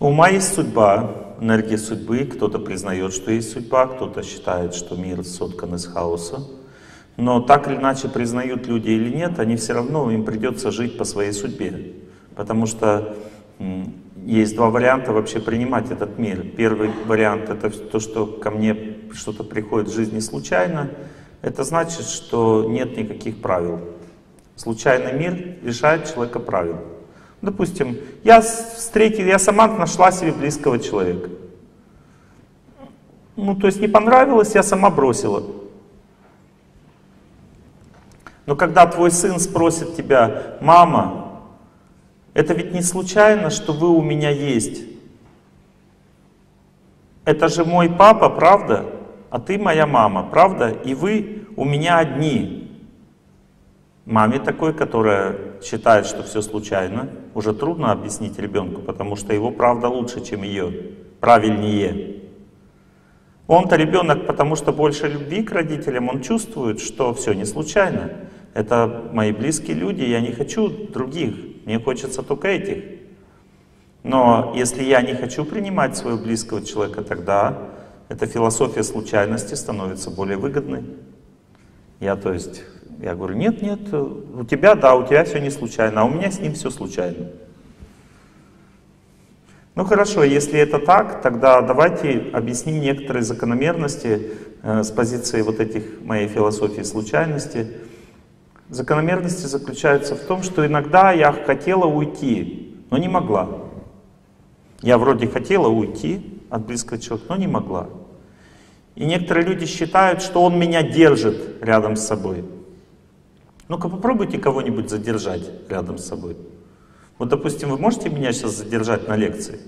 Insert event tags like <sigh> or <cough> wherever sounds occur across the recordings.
У ума есть судьба, энергия судьбы. Кто-то признает, что есть судьба, кто-то считает, что мир соткан из хаоса. Но так или иначе признают люди или нет, они все равно, им придется жить по своей судьбе. Потому что есть два варианта вообще принимать этот мир. Первый вариант это то, что ко мне что-то приходит в жизни случайно. Это значит, что нет никаких правил. Случайный мир лишает человека правил. Допустим, я встретил, я сама нашла себе близкого человека. Ну, то есть не понравилось, я сама бросила. Но когда твой сын спросит тебя, мама, это ведь не случайно, что вы у меня есть. Это же мой папа, правда? А ты моя мама, правда? И вы у меня одни. Маме такой, которая считает, что все случайно, уже трудно объяснить ребенку, потому что его правда лучше, чем ее, правильнее. Он-то ребенок, потому что больше любви к родителям, он чувствует, что все не случайно. Это мои близкие люди, я не хочу других, мне хочется только этих. Но если я не хочу принимать своего близкого человека, тогда эта философия случайности становится более выгодной. Я, то есть, я говорю, нет, нет, у тебя, да, у тебя все не случайно, а у меня с ним все случайно. Ну хорошо, если это так, тогда давайте объясним некоторые закономерности э, с позиции вот этих моей философии случайности. Закономерности заключаются в том, что иногда я хотела уйти, но не могла. Я вроде хотела уйти от близкого человека, но не могла. И некоторые люди считают, что он меня держит рядом с собой. Ну-ка попробуйте кого-нибудь задержать рядом с собой. Вот, допустим, вы можете меня сейчас задержать на лекции?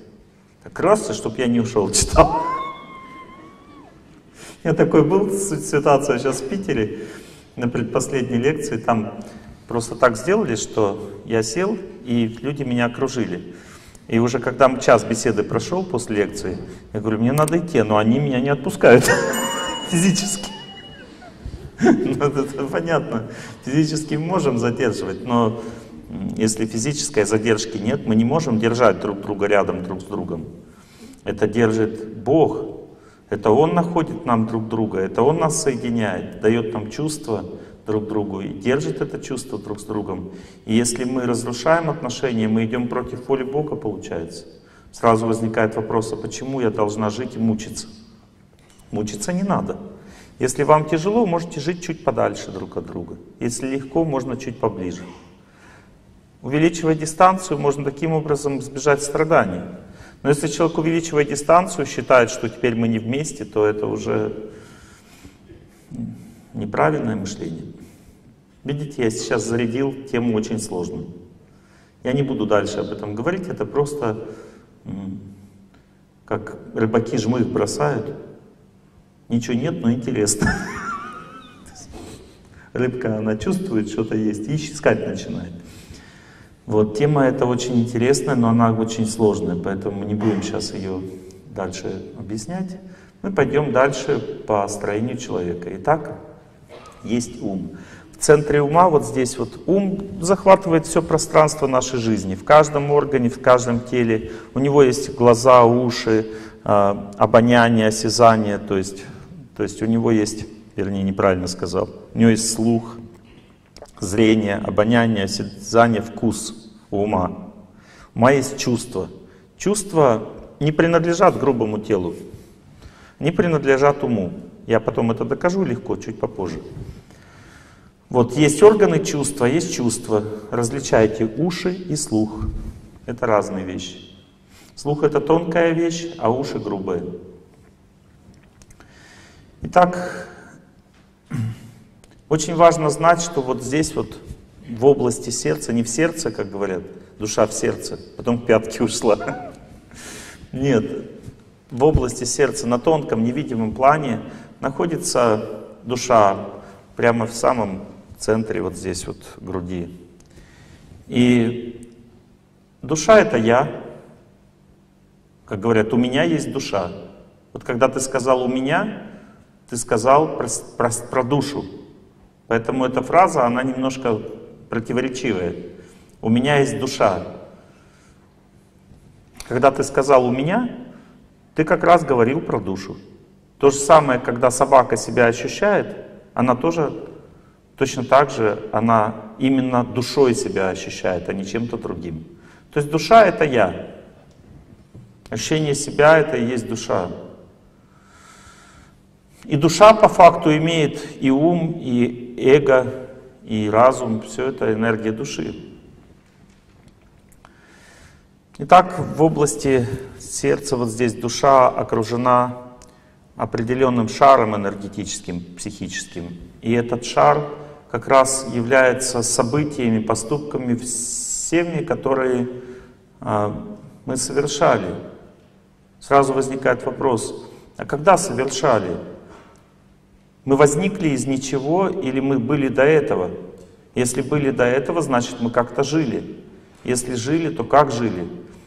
Так раз, чтобы я не ушел, <laughs> читал. Я такой был, ситуация сейчас в Питере, на предпоследней лекции, там просто так сделали, что я сел, и люди меня окружили. И уже когда час беседы прошел после лекции, я говорю, мне надо идти, но они меня не отпускают <laughs> физически. <laughs> Это понятно. Физически мы можем задерживать, но если физической задержки нет, мы не можем держать друг друга рядом друг с другом. Это держит Бог. Это Он находит нам друг друга, это Он нас соединяет, дает нам чувство друг другу и держит это чувство друг с другом. И если мы разрушаем отношения, мы идем против воли Бога, получается. Сразу возникает вопрос, а почему я должна жить и мучиться? Мучиться не надо. Если вам тяжело, можете жить чуть подальше друг от друга. Если легко, можно чуть поближе. Увеличивая дистанцию, можно таким образом избежать страданий. Но если человек, увеличивая дистанцию, считает, что теперь мы не вместе, то это уже неправильное мышление. Видите, я сейчас зарядил тему очень сложную. Я не буду дальше об этом говорить, это просто как рыбаки жмых бросают, Ничего нет, но интересно. <laughs> Рыбка, она чувствует, что-то есть, и искать начинает. Вот, тема эта очень интересная, но она очень сложная, поэтому мы не будем сейчас ее дальше объяснять. Мы пойдем дальше по строению человека. Итак, есть ум. В центре ума, вот здесь вот, ум захватывает все пространство нашей жизни. В каждом органе, в каждом теле. У него есть глаза, уши, а, обоняние, осязание, то есть то есть у него есть, вернее, неправильно сказал, у него есть слух, зрение, обоняние, осязание, вкус ума. У ума есть чувства. Чувства не принадлежат грубому телу, не принадлежат уму. Я потом это докажу легко, чуть попозже. Вот есть органы чувства, есть чувства. Различайте уши и слух. Это разные вещи. Слух это тонкая вещь, а уши грубые. Итак, очень важно знать, что вот здесь вот в области сердца, не в сердце, как говорят, душа в сердце, потом в пятки ушла. Нет, в области сердца, на тонком, невидимом плане находится душа прямо в самом центре, вот здесь вот груди. И душа это я. Как говорят, у меня есть душа. Вот когда ты сказал «у меня», ты сказал про, про, про душу. Поэтому эта фраза, она немножко противоречивая. У меня есть душа. Когда ты сказал «у меня», ты как раз говорил про душу. То же самое, когда собака себя ощущает, она тоже точно так же, она именно душой себя ощущает, а не чем-то другим. То есть душа — это я. Ощущение себя — это и есть душа. И душа по факту имеет и ум, и эго, и разум. Все это энергия души. Итак, в области сердца вот здесь душа окружена определенным шаром энергетическим, психическим. И этот шар как раз является событиями, поступками всеми, которые э, мы совершали. Сразу возникает вопрос, а когда совершали? Мы возникли из ничего или мы были до этого? Если были до этого, значит мы как-то жили. Если жили, то как жили?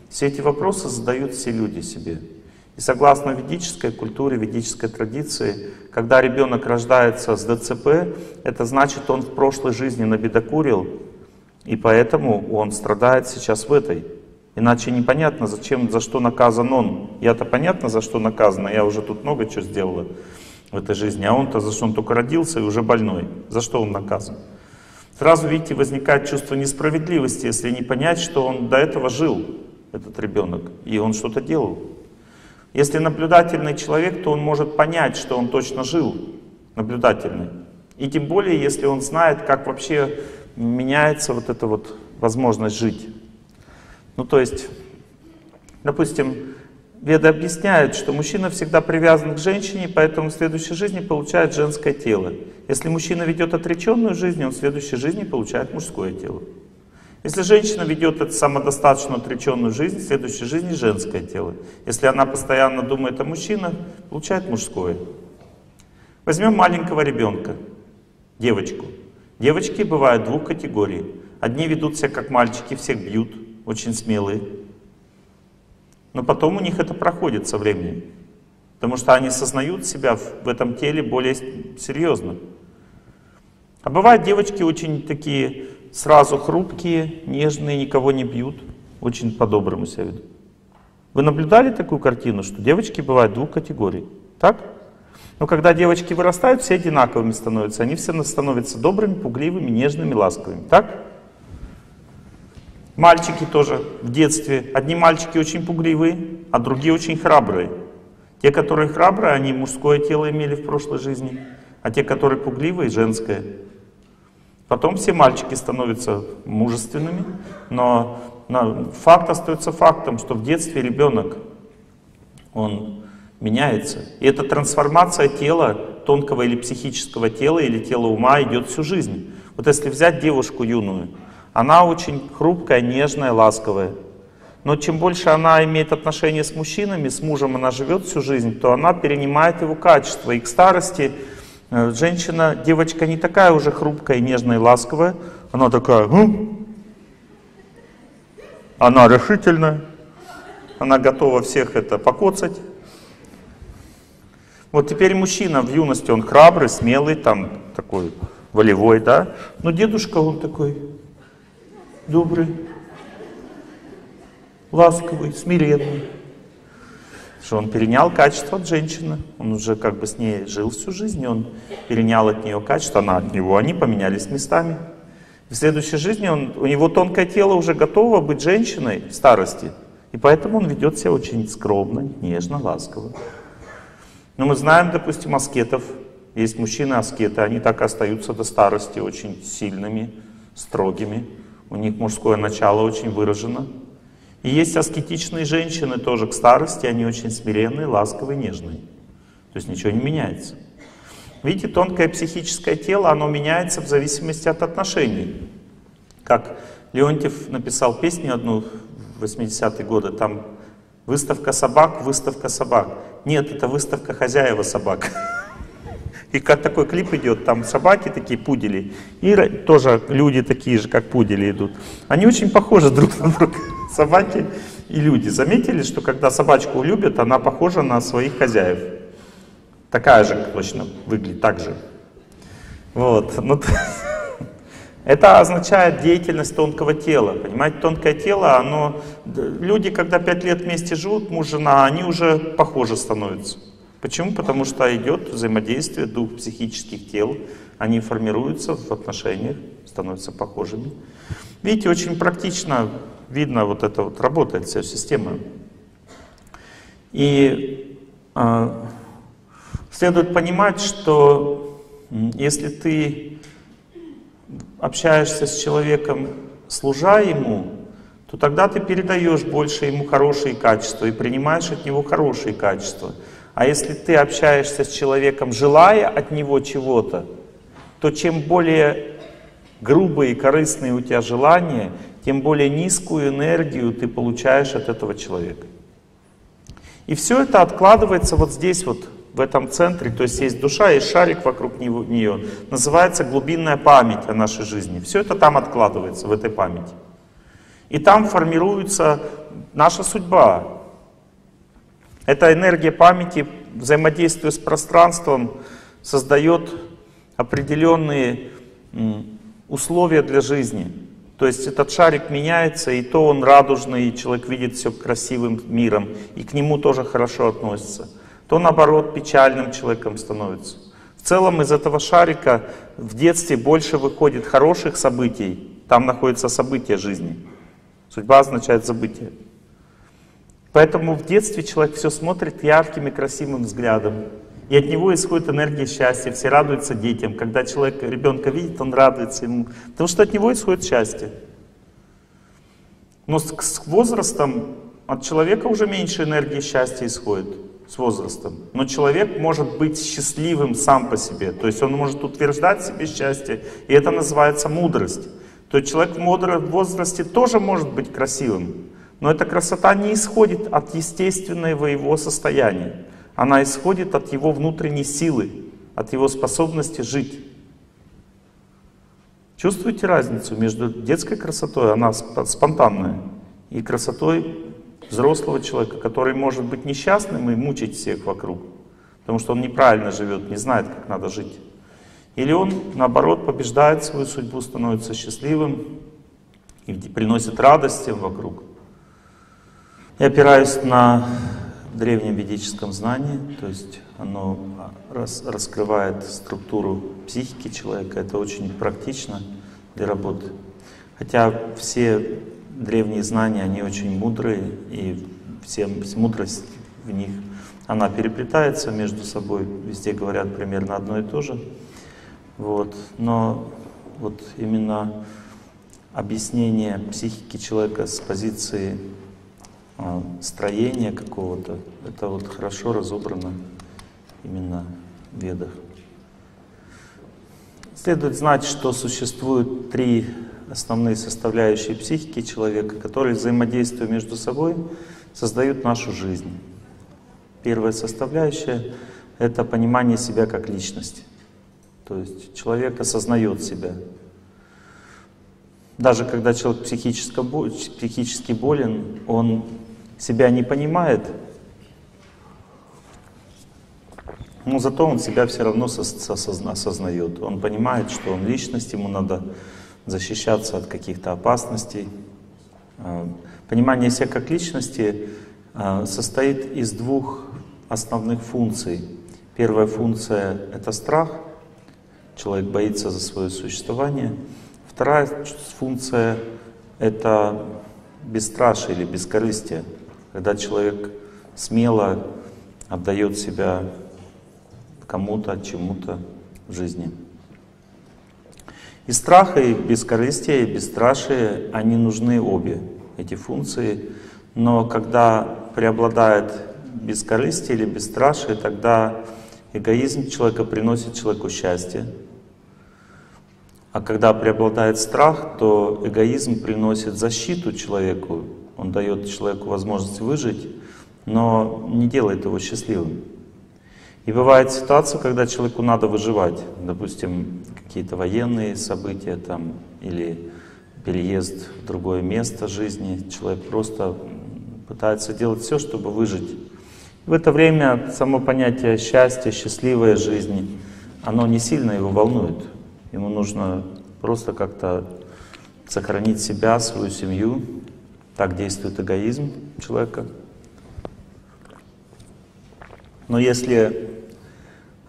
Все эти вопросы задают все люди себе. И согласно ведической культуре, ведической традиции, когда ребенок рождается с ДЦП, это значит, он в прошлой жизни набедокурил, и поэтому он страдает сейчас в этой. Иначе непонятно, зачем, за что наказан он. Я-то понятно, за что наказано, я уже тут много чего сделала в этой жизни, а он-то за что он только родился и уже больной. За что он наказан? Сразу, видите, возникает чувство несправедливости, если не понять, что он до этого жил, этот ребенок, и он что-то делал. Если наблюдательный человек, то он может понять, что он точно жил, наблюдательный. И тем более, если он знает, как вообще меняется вот эта вот возможность жить. Ну то есть, допустим, Веды объясняют, что мужчина всегда привязан к женщине, поэтому в следующей жизни получает женское тело. Если мужчина ведет отреченную жизнь, он в следующей жизни получает мужское тело. Если женщина ведет эту самодостаточную отреченную жизнь, в следующей жизни женское тело. Если она постоянно думает о мужчинах, получает мужское. Возьмем маленького ребенка, девочку. Девочки бывают двух категорий. Одни ведут себя как мальчики, всех бьют, очень смелые. Но потом у них это проходит со временем. Потому что они сознают себя в этом теле более серьезно. А бывают девочки очень такие сразу хрупкие, нежные, никого не бьют, очень по-доброму себя ведут. Вы наблюдали такую картину, что девочки бывают двух категорий? Так? Но когда девочки вырастают, все одинаковыми становятся. Они все становятся добрыми, пугливыми, нежными, ласковыми. Так? Мальчики тоже в детстве. Одни мальчики очень пугливые, а другие очень храбрые. Те, которые храбрые, они мужское тело имели в прошлой жизни, а те, которые пугливые, женское. Потом все мальчики становятся мужественными, но, факт остается фактом, что в детстве ребенок, он меняется. И эта трансформация тела, тонкого или психического тела, или тела ума идет всю жизнь. Вот если взять девушку юную, она очень хрупкая, нежная, ласковая. Но чем больше она имеет отношения с мужчинами, с мужем она живет всю жизнь, то она перенимает его качество. И к старости э, женщина, девочка не такая уже хрупкая, нежная и ласковая. Она такая, хм? она решительная, она готова всех это покоцать. Вот теперь мужчина в юности, он храбрый, смелый, там такой волевой, да? Но дедушка он такой, добрый, ласковый, смиренный. Что он перенял качество от женщины. Он уже как бы с ней жил всю жизнь, он перенял от нее качество, она от него, они поменялись местами. В следующей жизни он, у него тонкое тело уже готово быть женщиной в старости. И поэтому он ведет себя очень скромно, нежно, ласково. Но мы знаем, допустим, аскетов. Есть мужчины-аскеты, они так и остаются до старости очень сильными, строгими. У них мужское начало очень выражено. И есть аскетичные женщины тоже к старости, они очень смиренные, ласковые, нежные. То есть ничего не меняется. Видите, тонкое психическое тело, оно меняется в зависимости от отношений. Как Леонтьев написал песню одну в 80-е годы, там выставка собак, выставка собак. Нет, это выставка хозяева собак. И как такой клип идет, там собаки такие, пудели, и тоже люди такие же, как пудели идут. Они очень похожи друг на друга, <laughs> собаки и люди. Заметили, что когда собачку любят, она похожа на своих хозяев. Такая же точно выглядит, так же. Вот. Ну, <laughs> Это означает деятельность тонкого тела. Понимаете, тонкое тело, оно... Люди, когда пять лет вместе живут, муж, жена, они уже похожи становятся. Почему? Потому что идет взаимодействие двух психических тел. Они формируются в отношениях, становятся похожими. Видите, очень практично видно, вот это вот работает вся система. И э, следует понимать, что если ты общаешься с человеком, служа ему, то тогда ты передаешь больше ему хорошие качества и принимаешь от него хорошие качества. А если ты общаешься с человеком, желая от него чего-то, то чем более грубые и корыстные у тебя желания, тем более низкую энергию ты получаешь от этого человека. И все это откладывается вот здесь вот, в этом центре, то есть есть душа, есть шарик вокруг нее, называется глубинная память о нашей жизни. Все это там откладывается, в этой памяти. И там формируется наша судьба. Эта энергия памяти, взаимодействуя с пространством, создает определенные условия для жизни. То есть этот шарик меняется, и то он радужный, и человек видит все красивым миром, и к нему тоже хорошо относится то наоборот печальным человеком становится. В целом из этого шарика в детстве больше выходит хороших событий, там находятся события жизни. Судьба означает забытие. Поэтому в детстве человек все смотрит ярким и красивым взглядом. И от него исходит энергия счастья, все радуются детям. Когда человек ребенка видит, он радуется ему, потому что от него исходит счастье. Но с возрастом от человека уже меньше энергии счастья исходит с возрастом. Но человек может быть счастливым сам по себе. То есть он может утверждать себе счастье, и это называется мудрость. То есть человек в возрасте тоже может быть красивым, но эта красота не исходит от естественного его состояния. Она исходит от его внутренней силы, от его способности жить. Чувствуете разницу между детской красотой, она спонтанная, и красотой взрослого человека, который может быть несчастным и мучить всех вокруг, потому что он неправильно живет, не знает, как надо жить. Или он, наоборот, побеждает свою судьбу, становится счастливым и приносит радость всем вокруг. Я опираюсь на древнем ведическом знании, то есть оно рас, раскрывает структуру психики человека, это очень практично для работы. Хотя все древние знания, они очень мудрые, и всем мудрость в них, она переплетается между собой, везде говорят примерно одно и то же. Вот. Но вот именно объяснение психики человека с позиции строения какого-то, это вот хорошо разобрано именно в ведах. Следует знать, что существует три основные составляющие психики человека, которые взаимодействуя между собой создают нашу жизнь. Первая составляющая — это понимание себя как личности. То есть человек осознает себя. Даже когда человек психически болен, он себя не понимает, но зато он себя все равно осознает. Он понимает, что он личность, ему надо защищаться от каких-то опасностей. А, понимание себя как личности а, состоит из двух основных функций. Первая функция — это страх. Человек боится за свое существование. Вторая функция — это бесстрашие или бескорыстие, когда человек смело отдает себя кому-то, чему-то в жизни. И страх, и бескорыстие, и бесстрашие, они нужны обе, эти функции. Но когда преобладает бескорыстие или бесстрашие, тогда эгоизм человека приносит человеку счастье. А когда преобладает страх, то эгоизм приносит защиту человеку. Он дает человеку возможность выжить, но не делает его счастливым. И бывает ситуация, когда человеку надо выживать. Допустим, какие-то военные события там, или переезд в другое место жизни. Человек просто пытается делать все, чтобы выжить. В это время само понятие счастья, счастливая жизнь, оно не сильно его волнует. Ему нужно просто как-то сохранить себя, свою семью. Так действует эгоизм человека. Но если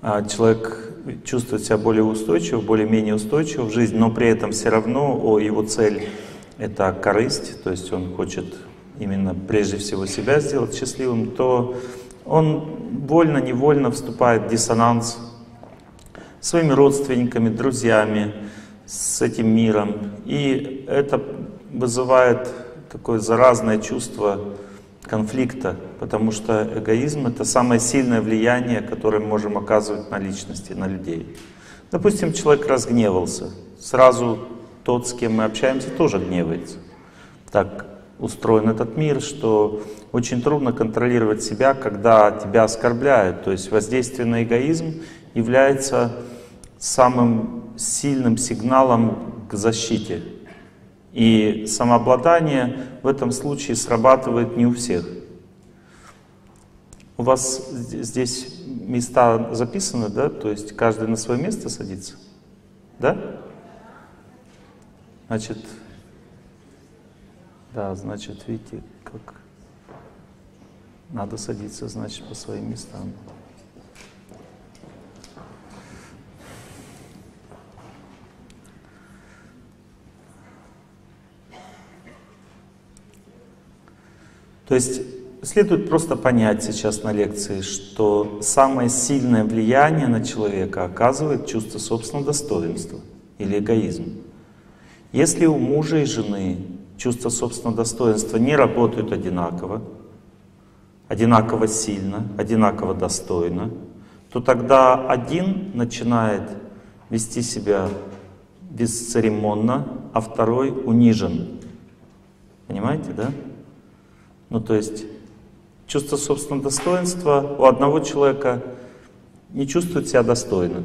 а, человек чувствует себя более устойчиво, более-менее устойчиво в жизни, но при этом все равно его цель — это корысть, то есть он хочет именно прежде всего себя сделать счастливым, то он вольно-невольно вступает в диссонанс с своими родственниками, друзьями, с этим миром. И это вызывает такое заразное чувство конфликта, потому что эгоизм — это самое сильное влияние, которое мы можем оказывать на личности, на людей. Допустим, человек разгневался, сразу тот, с кем мы общаемся, тоже гневается. Так устроен этот мир, что очень трудно контролировать себя, когда тебя оскорбляют. То есть воздействие на эгоизм является самым сильным сигналом к защите. И самообладание в этом случае срабатывает не у всех. У вас здесь места записаны, да? То есть каждый на свое место садится? Да? Значит, да, значит, видите, как надо садиться, значит, по своим местам. То есть следует просто понять сейчас на лекции, что самое сильное влияние на человека оказывает чувство собственного достоинства или эгоизм. Если у мужа и жены чувство собственного достоинства не работают одинаково, одинаково сильно, одинаково достойно, то тогда один начинает вести себя бесцеремонно, а второй унижен. Понимаете, да? Ну, то есть чувство собственного достоинства у одного человека не чувствует себя достойным,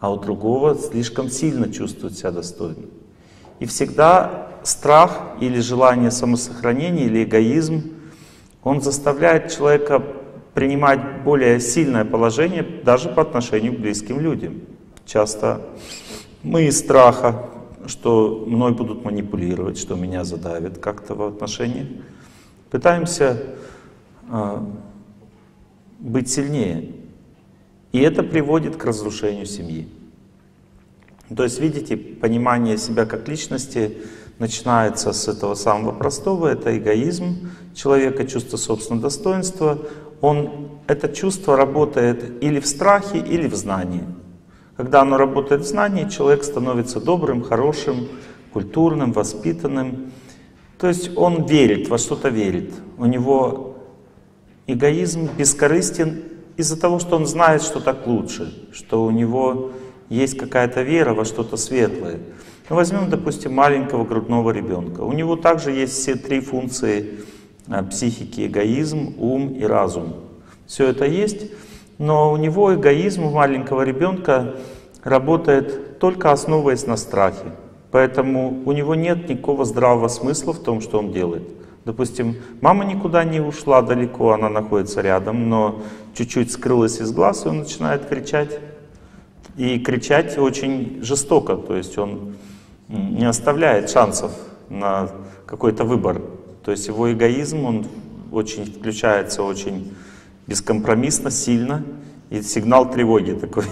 а у другого слишком сильно чувствует себя достойным. И всегда страх или желание самосохранения или эгоизм, он заставляет человека принимать более сильное положение даже по отношению к близким людям. Часто мы из страха, что мной будут манипулировать, что меня задавят как-то в отношениях, Пытаемся э, быть сильнее. И это приводит к разрушению семьи. То есть, видите, понимание себя как личности начинается с этого самого простого, это эгоизм человека, чувство собственного достоинства. Он, это чувство работает или в страхе, или в знании. Когда оно работает в знании, человек становится добрым, хорошим, культурным, воспитанным. То есть он верит, во что-то верит. У него эгоизм бескорыстен из-за того, что он знает, что так лучше, что у него есть какая-то вера во что-то светлое. Ну, возьмем, допустим, маленького грудного ребенка. У него также есть все три функции а, психики, эгоизм, ум и разум. Все это есть, но у него эгоизм у маленького ребенка работает только основываясь на страхе. Поэтому у него нет никакого здравого смысла в том, что он делает. Допустим, мама никуда не ушла далеко, она находится рядом, но чуть-чуть скрылась из глаз, и он начинает кричать. И кричать очень жестоко, то есть он не оставляет шансов на какой-то выбор. То есть его эгоизм, он очень включается очень бескомпромиссно, сильно, и сигнал тревоги такой.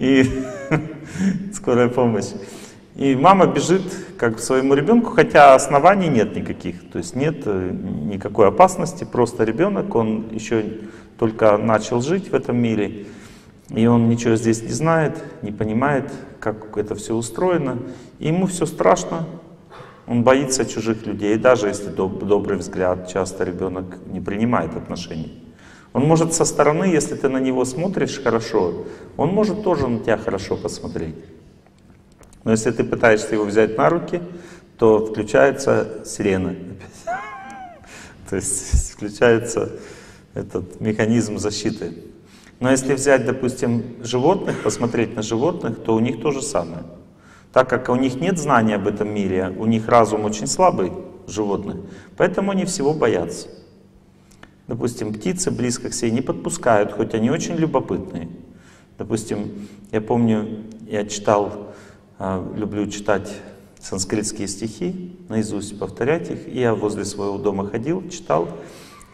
И, скорая помощь. И мама бежит как к своему ребенку, хотя оснований нет никаких. То есть нет э, никакой опасности, просто ребенок, он еще только начал жить в этом мире. И он ничего здесь не знает, не понимает, как это все устроено. И ему все страшно, он боится чужих людей, даже если доб добрый взгляд, часто ребенок не принимает отношений. Он может со стороны, если ты на него смотришь хорошо, он может тоже на тебя хорошо посмотреть. Но если ты пытаешься его взять на руки, то включается сирена. <laughs> То есть включается этот механизм защиты. Но если взять, допустим, животных, посмотреть на животных, то у них то же самое. Так как у них нет знания об этом мире, у них разум очень слабый, животных, поэтому они всего боятся. Допустим, птицы близко к себе не подпускают, хоть они очень любопытные. Допустим, я помню, я читал, а, люблю читать санскритские стихи, наизусть повторять их. Я возле своего дома ходил, читал.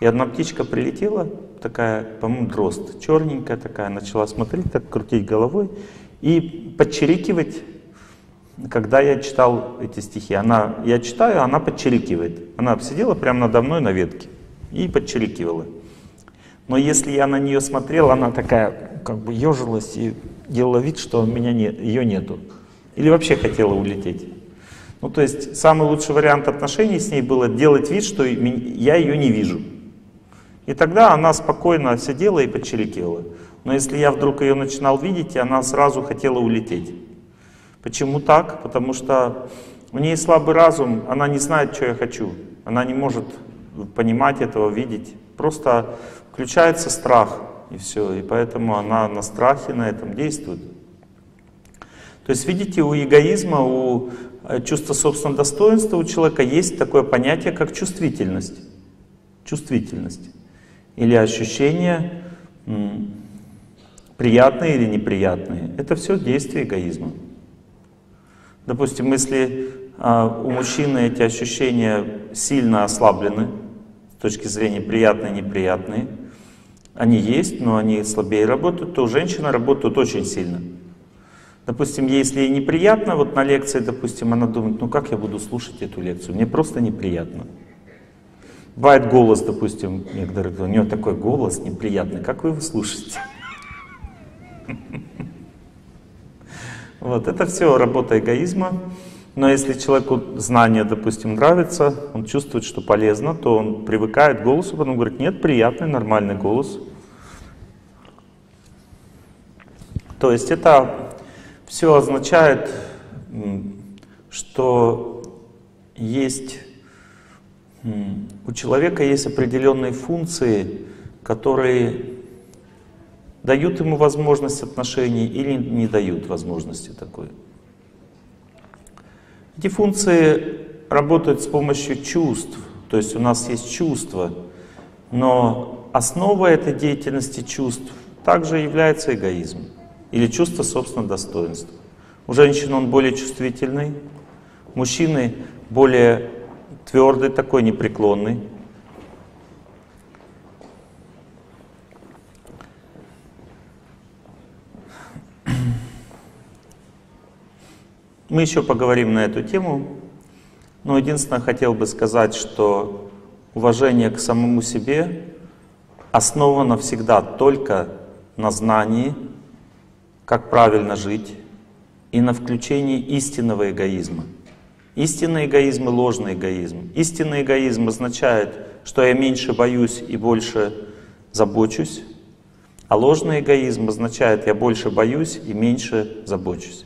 И одна птичка прилетела, такая, по-моему, дрозд, черненькая такая, начала смотреть, так крутить головой и подчерикивать, когда я читал эти стихи. Она, я читаю, она подчерикивает. Она сидела прямо надо мной на ветке и подчерикивала. Но если я на нее смотрел, она такая, как бы ежилась и делала вид, что меня нет, ее нету. Или вообще хотела улететь. Ну, то есть, самый лучший вариант отношений с ней было делать вид, что я ее не вижу. И тогда она спокойно сидела и подчерикивала. Но если я вдруг ее начинал видеть, она сразу хотела улететь. Почему так? Потому что у нее слабый разум, она не знает, что я хочу. Она не может понимать этого, видеть. Просто включается страх, и все. И поэтому она на страхе на этом действует. То есть, видите, у эгоизма, у э, чувства собственного достоинства у человека есть такое понятие, как чувствительность. Чувствительность или ощущения, приятные или неприятные, это все действие эгоизма. Допустим, если а, у мужчины эти ощущения сильно ослаблены, с точки зрения приятные неприятные, они есть, но они слабее работают, то у женщины работают очень сильно. Допустим, если ей неприятно, вот на лекции, допустим, она думает, ну как я буду слушать эту лекцию, мне просто неприятно. Бывает голос, допустим, некоторые говорят, у него такой голос неприятный, как вы его слушаете? <laughs> Вот, это все работа эгоизма. Но если человеку знание, допустим, нравится, он чувствует, что полезно, то он привыкает к голосу, потом говорит, нет, приятный, нормальный голос. То есть это все означает, что есть у человека есть определенные функции, которые дают ему возможность отношений или не дают возможности такой. Эти функции работают с помощью чувств, то есть у нас есть чувства, но основа этой деятельности чувств также является эгоизм или чувство собственного достоинства. У женщин он более чувствительный, мужчины более твердый такой, непреклонный. Мы еще поговорим на эту тему, но единственное хотел бы сказать, что уважение к самому себе основано всегда только на знании, как правильно жить, и на включении истинного эгоизма – Истинный эгоизм и ложный эгоизм. Истинный эгоизм означает, что я меньше боюсь и больше забочусь, а ложный эгоизм означает, я больше боюсь и меньше забочусь.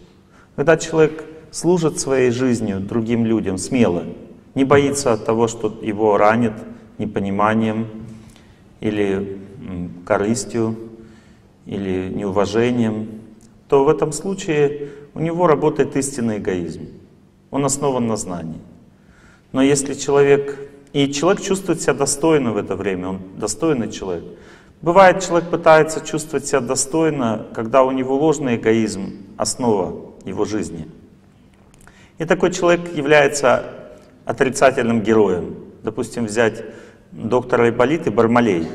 Когда человек служит своей жизнью другим людям смело, не боится от того, что его ранит непониманием или корыстью, или неуважением, то в этом случае у него работает истинный эгоизм он основан на знании. Но если человек, и человек чувствует себя достойно в это время, он достойный человек. Бывает, человек пытается чувствовать себя достойно, когда у него ложный эгоизм, основа его жизни. И такой человек является отрицательным героем. Допустим, взять доктора Ипполит и Бармалей.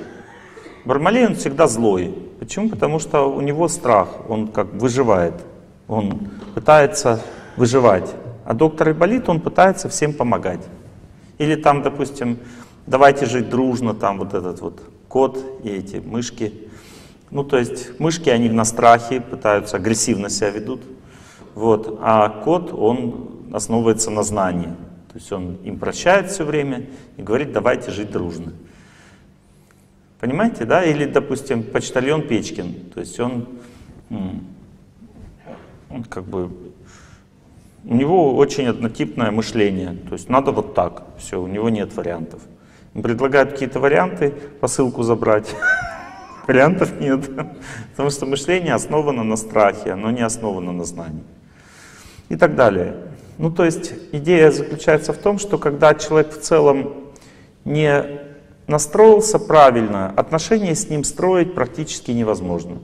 Бармалей, он всегда злой. Почему? Потому что у него страх, он как выживает. Он пытается выживать. А доктор Айболит, он пытается всем помогать. Или там, допустим, давайте жить дружно, там вот этот вот кот и эти мышки. Ну, то есть мышки, они на страхе, пытаются агрессивно себя ведут. Вот. А кот, он основывается на знании. То есть он им прощает все время и говорит, давайте жить дружно. Понимаете, да? Или, допустим, почтальон Печкин. То есть он, он как бы у него очень однотипное мышление, то есть надо вот так, все, у него нет вариантов. Он предлагает какие-то варианты, посылку забрать, <laughs> вариантов нет, потому что мышление основано на страхе, оно не основано на знании. И так далее. Ну то есть идея заключается в том, что когда человек в целом не настроился правильно, отношения с ним строить практически невозможно.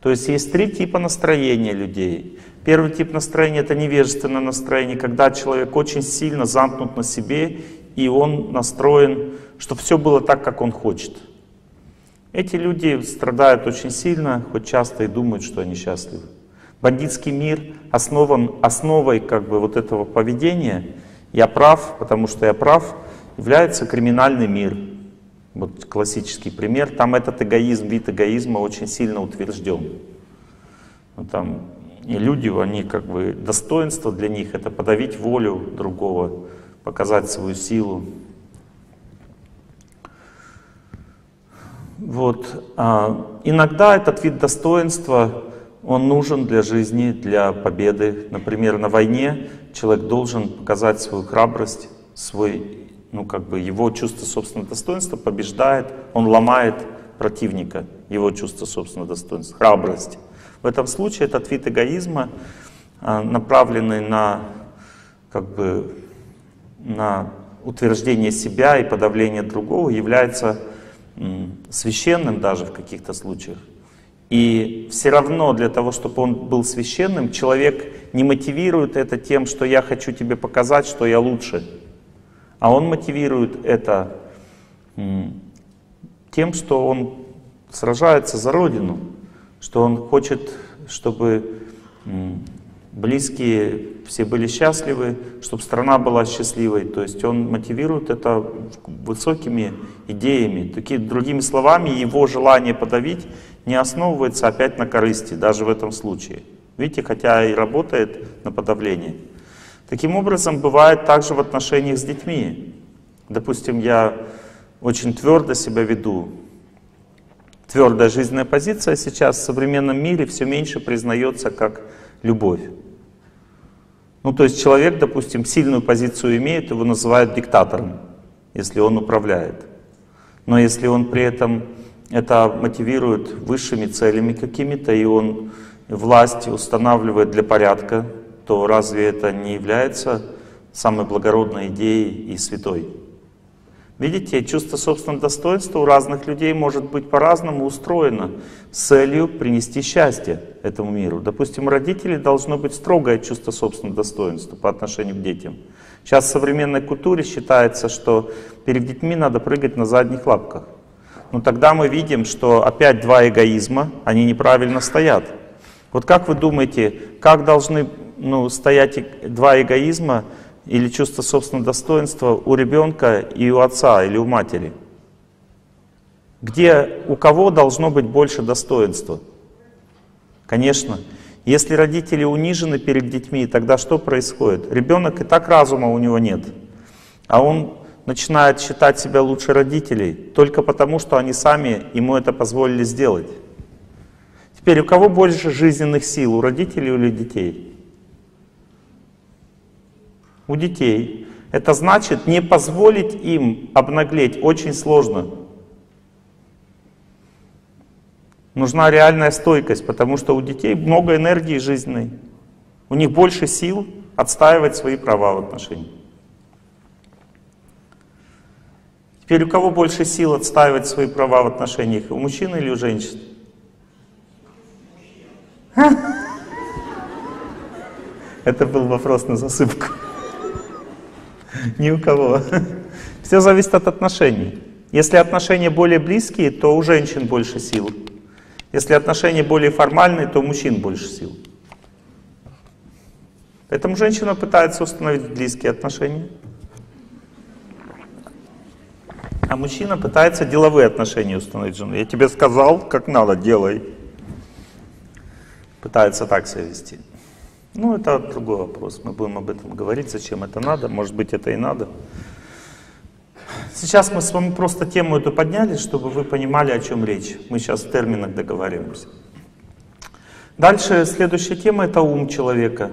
То есть есть три типа настроения людей. Первый тип настроения — это невежественное настроение, когда человек очень сильно замкнут на себе, и он настроен, чтобы все было так, как он хочет. Эти люди страдают очень сильно, хоть часто и думают, что они счастливы. Бандитский мир основан основой как бы вот этого поведения «я прав, потому что я прав» является криминальный мир. Вот классический пример. Там этот эгоизм, вид эгоизма очень сильно утвержден. Ну, там, и люди, они как бы, достоинство для них это подавить волю другого, показать свою силу. Вот. А иногда этот вид достоинства, он нужен для жизни, для победы. Например, на войне человек должен показать свою храбрость, свой ну, как бы его чувство собственного достоинства побеждает, он ломает противника, его чувство собственного достоинства, храбрость. В этом случае этот вид эгоизма, а, направленный на, как бы, на утверждение себя и подавление другого, является священным даже в каких-то случаях. И все равно для того, чтобы он был священным, человек не мотивирует это тем, что я хочу тебе показать, что я лучше. А он мотивирует это тем, что он сражается за Родину, что он хочет, чтобы близкие все были счастливы, чтобы страна была счастливой. То есть он мотивирует это высокими идеями. Такие, другими словами, его желание подавить не основывается опять на корысти, даже в этом случае. Видите, хотя и работает на подавление. Таким образом, бывает также в отношениях с детьми. Допустим, я очень твердо себя веду. Твердая жизненная позиция сейчас в современном мире все меньше признается как любовь. Ну, то есть человек, допустим, сильную позицию имеет, его называют диктатором, если он управляет. Но если он при этом это мотивирует высшими целями какими-то, и он власть устанавливает для порядка, то разве это не является самой благородной идеей и святой? Видите, чувство собственного достоинства у разных людей может быть по-разному устроено с целью принести счастье этому миру. Допустим, у родителей должно быть строгое чувство собственного достоинства по отношению к детям. Сейчас в современной культуре считается, что перед детьми надо прыгать на задних лапках. Но тогда мы видим, что опять два эгоизма, они неправильно стоят. Вот как вы думаете, как должны ну, стоять два эгоизма или чувство собственного достоинства у ребенка и у отца или у матери? Где у кого должно быть больше достоинства? Конечно, если родители унижены перед детьми, тогда что происходит? Ребенок и так разума у него нет, а он начинает считать себя лучше родителей только потому, что они сами ему это позволили сделать. Теперь у кого больше жизненных сил, у родителей или у детей? у детей. Это значит, не позволить им обнаглеть очень сложно. Нужна реальная стойкость, потому что у детей много энергии жизненной. У них больше сил отстаивать свои права в отношениях. Теперь у кого больше сил отстаивать свои права в отношениях? У мужчин или у женщин? Это был вопрос на засыпку. Ни у кого. Все зависит от отношений. Если отношения более близкие, то у женщин больше сил. Если отношения более формальные, то у мужчин больше сил. Поэтому женщина пытается установить близкие отношения. А мужчина пытается деловые отношения установить с женой. Я тебе сказал, как надо, делай. Пытается так себя вести. Ну, это другой вопрос. Мы будем об этом говорить, зачем это надо. Может быть, это и надо. Сейчас мы с вами просто тему эту подняли, чтобы вы понимали, о чем речь. Мы сейчас в терминах договариваемся. Дальше следующая тема — это ум человека.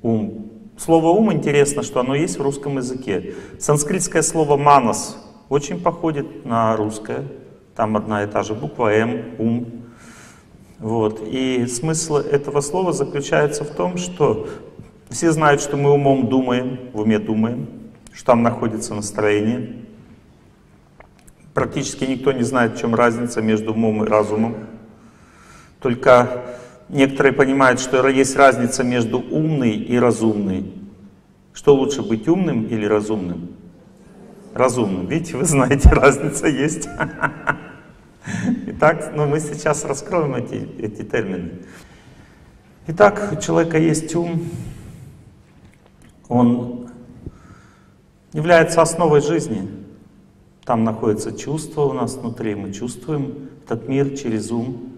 Ум. Слово «ум» интересно, что оно есть в русском языке. Санскритское слово «манас» очень походит на русское. Там одна и та же буква «м», «ум». Вот. И смысл этого слова заключается в том, что все знают, что мы умом думаем, в уме думаем, что там находится настроение. Практически никто не знает, в чем разница между умом и разумом. Только некоторые понимают, что есть разница между умный и разумный. Что лучше, быть умным или разумным? Разумным. Видите, вы знаете, <laughs> разница есть. Итак, ну, мы сейчас раскроем эти, эти термины. Итак, у человека есть ум, он является основой жизни. Там находится чувство у нас внутри, мы чувствуем этот мир через ум.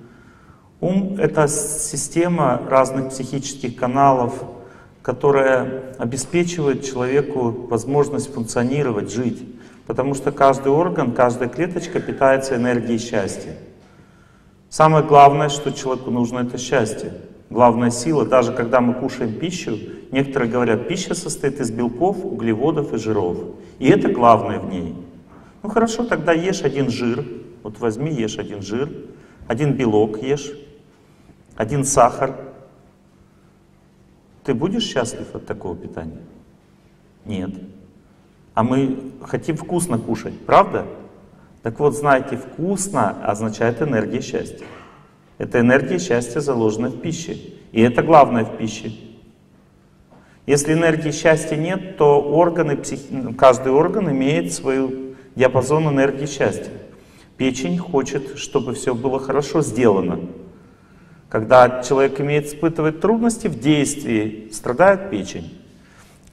Ум — это система разных психических каналов, которая обеспечивает человеку возможность функционировать, жить. Потому что каждый орган, каждая клеточка питается энергией счастья. Самое главное, что человеку нужно, это счастье. Главная сила, даже когда мы кушаем пищу, некоторые говорят, пища состоит из белков, углеводов и жиров. И это главное в ней. Ну хорошо, тогда ешь один жир. Вот возьми, ешь один жир, один белок ешь, один сахар. Ты будешь счастлив от такого питания? Нет. А мы хотим вкусно кушать, правда? Так вот, знаете, вкусно означает энергия счастья. Это энергия счастья заложена в пище. И это главное в пище. Если энергии счастья нет, то органы, каждый орган имеет свой диапазон энергии счастья. Печень хочет, чтобы все было хорошо сделано. Когда человек имеет испытывать трудности в действии, страдает печень.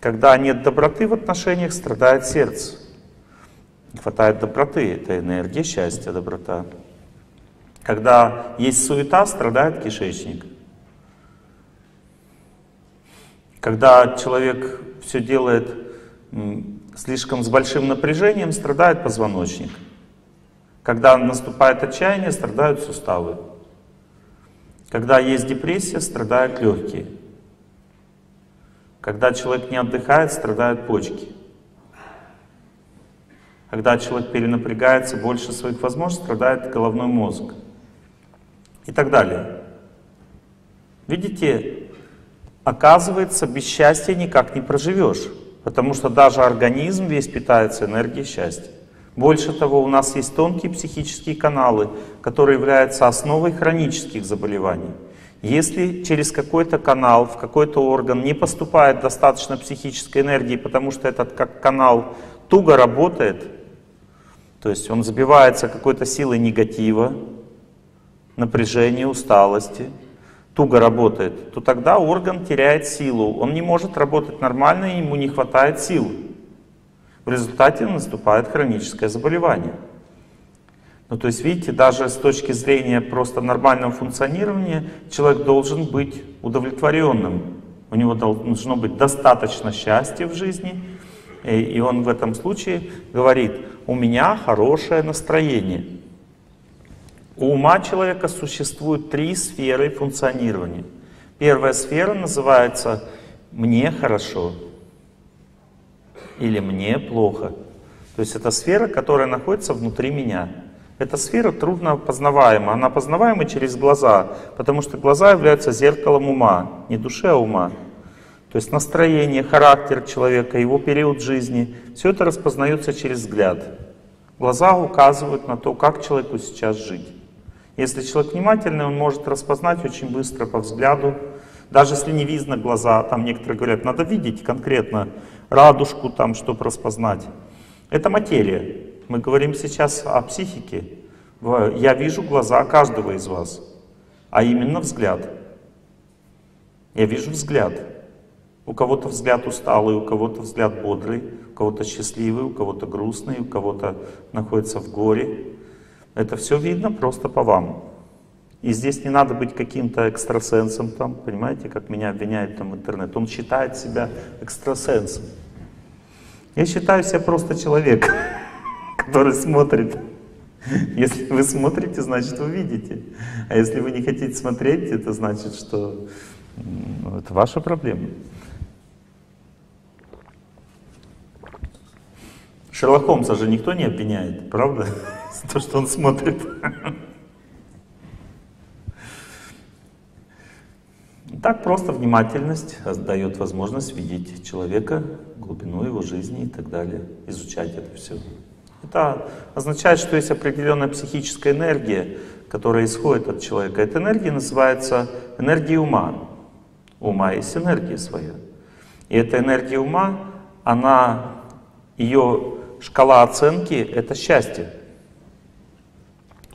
Когда нет доброты в отношениях, страдает сердце. Не хватает доброты, это энергия счастья, доброта. Когда есть суета, страдает кишечник. Когда человек все делает слишком с большим напряжением, страдает позвоночник. Когда наступает отчаяние, страдают суставы. Когда есть депрессия, страдают легкие. Когда человек не отдыхает, страдают почки. Когда человек перенапрягается больше своих возможностей, страдает головной мозг. И так далее. Видите, оказывается, без счастья никак не проживешь. Потому что даже организм весь питается энергией счастья. Больше того, у нас есть тонкие психические каналы, которые являются основой хронических заболеваний. Если через какой-то канал в какой-то орган не поступает достаточно психической энергии, потому что этот как канал туго работает, то есть он забивается какой-то силой негатива, напряжения, усталости, туго работает, то тогда орган теряет силу. Он не может работать нормально, ему не хватает сил. В результате наступает хроническое заболевание. Ну, то есть, видите, даже с точки зрения просто нормального функционирования, человек должен быть удовлетворенным. У него должно быть достаточно счастья в жизни, и он в этом случае говорит, у меня хорошее настроение. У ума человека существует три сферы функционирования. Первая сфера называется «мне хорошо» или «мне плохо». То есть это сфера, которая находится внутри меня. Эта сфера трудно познаваема. Она познаваема через глаза, потому что глаза являются зеркалом ума, не души, а ума. То есть настроение, характер человека, его период жизни, все это распознается через взгляд. Глаза указывают на то, как человеку сейчас жить. Если человек внимательный, он может распознать очень быстро по взгляду. Даже если не видно глаза, там некоторые говорят, надо видеть конкретно радужку, там, чтобы распознать. Это материя. Мы говорим сейчас о психике. Я вижу глаза каждого из вас, а именно взгляд. Я вижу взгляд. У кого-то взгляд усталый, у кого-то взгляд бодрый, у кого-то счастливый, у кого-то грустный, у кого-то находится в горе. Это все видно просто по вам. И здесь не надо быть каким-то экстрасенсом, там, понимаете, как меня обвиняют там интернет. Он считает себя экстрасенсом. Я считаю себя просто человеком <laughs> который смотрит. Если вы смотрите, значит вы видите. А если вы не хотите смотреть, это значит, что ну, это ваша проблема. Шерлок Холмса же никто не обвиняет, правда? <laughs> За то, что он смотрит. <laughs> Так просто внимательность дает возможность видеть человека, глубину его жизни и так далее, изучать это все. Это означает, что есть определенная психическая энергия, которая исходит от человека. Эта энергия называется энергией ума. Ума есть энергия своя. И эта энергия ума, она, ее шкала оценки — это счастье.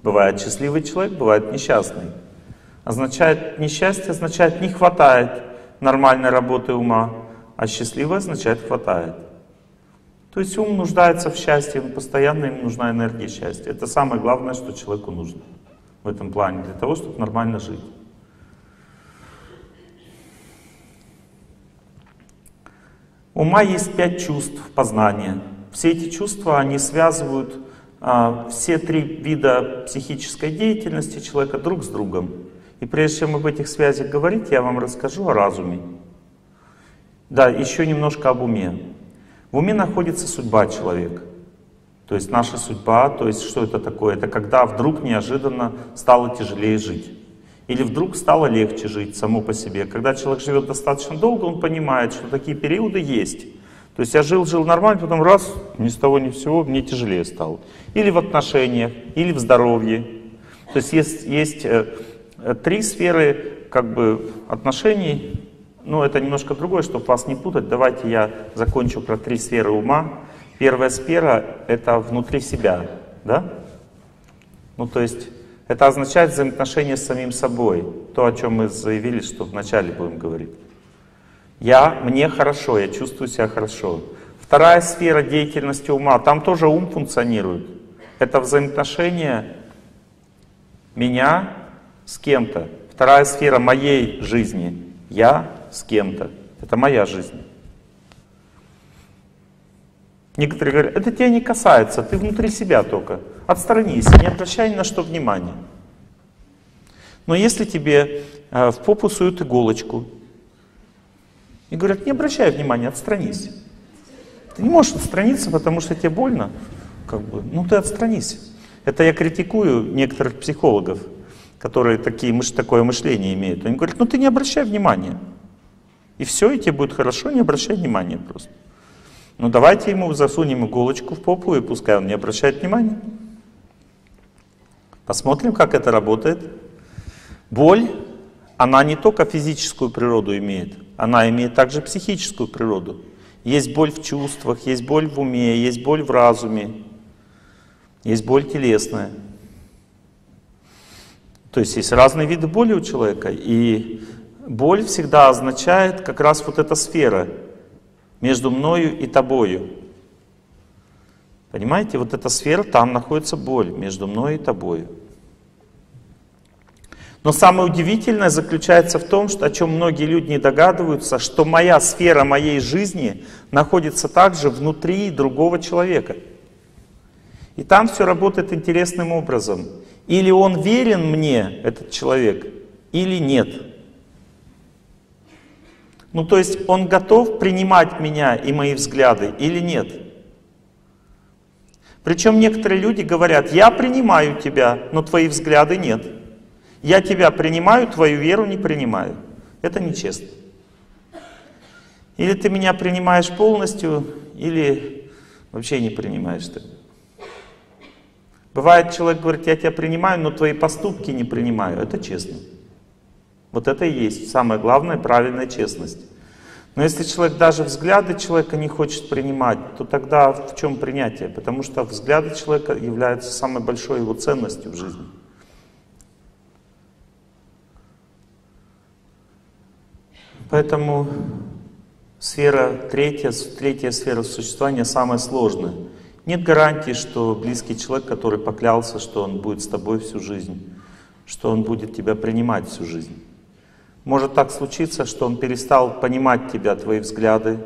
Бывает счастливый человек, бывает несчастный. Означает несчастье, означает не хватает нормальной работы ума, а счастливый означает хватает. То есть ум нуждается в счастье, постоянно ему нужна энергия счастья. Это самое главное, что человеку нужно в этом плане, для того, чтобы нормально жить. Ума есть пять чувств познания. Все эти чувства, они связывают а, все три вида психической деятельности человека друг с другом. И прежде чем об этих связях говорить, я вам расскажу о разуме. Да, еще немножко об уме. В уме находится судьба человека. То есть наша судьба, то есть что это такое? Это когда вдруг неожиданно стало тяжелее жить. Или вдруг стало легче жить само по себе. Когда человек живет достаточно долго, он понимает, что такие периоды есть. То есть я жил-жил нормально, потом раз, ни с того ни с сего, мне тяжелее стало. Или в отношениях, или в здоровье. То есть есть, есть э, три сферы как бы, отношений. Ну, это немножко другое, чтобы вас не путать. Давайте я закончу про три сферы ума. Первая сфера — это внутри себя, да? Ну, то есть это означает взаимоотношения с самим собой. То, о чем мы заявили, что вначале будем говорить. Я, мне хорошо, я чувствую себя хорошо. Вторая сфера деятельности ума, там тоже ум функционирует. Это взаимоотношения меня с кем-то. Вторая сфера моей жизни. Я с кем-то. Это моя жизнь. Некоторые говорят, это тебя не касается, ты внутри себя только. Отстранись, не обращай ни на что внимания. Но если тебе э, в попу суют иголочку, и говорят, не обращай внимания, отстранись. Ты не можешь отстраниться, потому что тебе больно. Как бы, ну ты отстранись. Это я критикую некоторых психологов, которые такие, такое мышление имеют. Они говорят, ну ты не обращай внимания. И все, и тебе будет хорошо, не обращай внимания просто. Ну давайте ему засунем иголочку в попу, и пускай он не обращает внимания. Посмотрим, как это работает. Боль, она не только физическую природу имеет, она имеет также психическую природу. Есть боль в чувствах, есть боль в уме, есть боль в разуме, есть боль телесная. То есть есть разные виды боли у человека, и боль всегда означает как раз вот эта сфера между мною и тобою. Понимаете, вот эта сфера, там находится боль между мной и тобою. Но самое удивительное заключается в том, что, о чем многие люди не догадываются, что моя сфера моей жизни находится также внутри другого человека. И там все работает интересным образом. Или он верен мне, этот человек, или нет. Ну то есть он готов принимать меня и мои взгляды или нет. Причем некоторые люди говорят, я принимаю тебя, но твои взгляды нет. Я тебя принимаю, твою веру не принимаю. Это нечестно. Или ты меня принимаешь полностью, или вообще не принимаешь ты. Бывает, человек говорит, я тебя принимаю, но твои поступки не принимаю. Это честно. Вот это и есть самое главное, правильная честность. Но если человек даже взгляды человека не хочет принимать, то тогда в чем принятие? Потому что взгляды человека являются самой большой его ценностью в жизни. Поэтому сфера третья, третья сфера существования самая сложная. Нет гарантии, что близкий человек, который поклялся, что он будет с тобой всю жизнь, что он будет тебя принимать всю жизнь. Может так случиться, что он перестал понимать тебя, твои взгляды,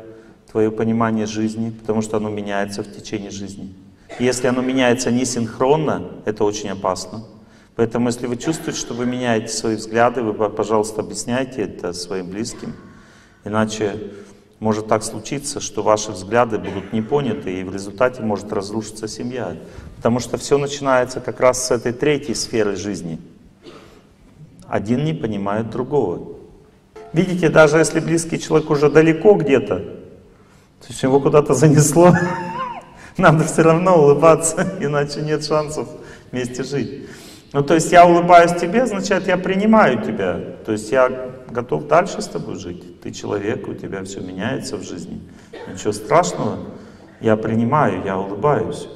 твое понимание жизни, потому что оно меняется в течение жизни. И если оно меняется не синхронно, это очень опасно. Поэтому, если вы чувствуете, что вы меняете свои взгляды, вы, пожалуйста, объясняйте это своим близким. Иначе может так случиться, что ваши взгляды будут не поняты, и в результате может разрушиться семья. Потому что все начинается как раз с этой третьей сферы жизни. Один не понимает другого. Видите, даже если близкий человек уже далеко где-то, то есть его куда-то занесло, <laughs> надо все равно улыбаться, <laughs> иначе нет шансов вместе жить. Ну, то есть я улыбаюсь тебе, означает, я принимаю тебя. То есть я готов дальше с тобой жить. Ты человек, у тебя все меняется в жизни. Ничего страшного. Я принимаю, я улыбаюсь.